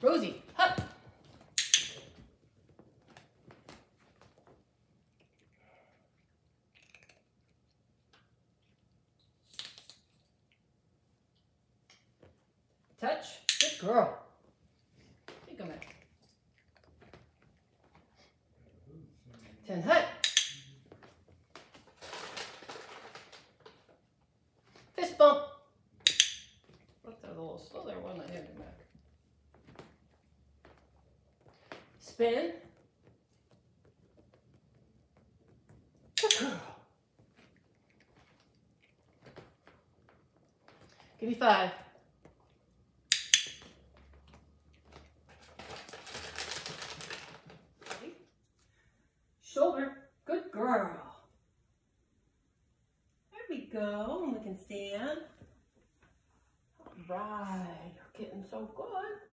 Rosie, up. Touch. Good girl. Take a minute. Ten hut. Fist bump. Looked a little slow there, wasn't it Spin. Give me five. Shoulder. Good girl. There we go. We can stand. All right. You're getting so good.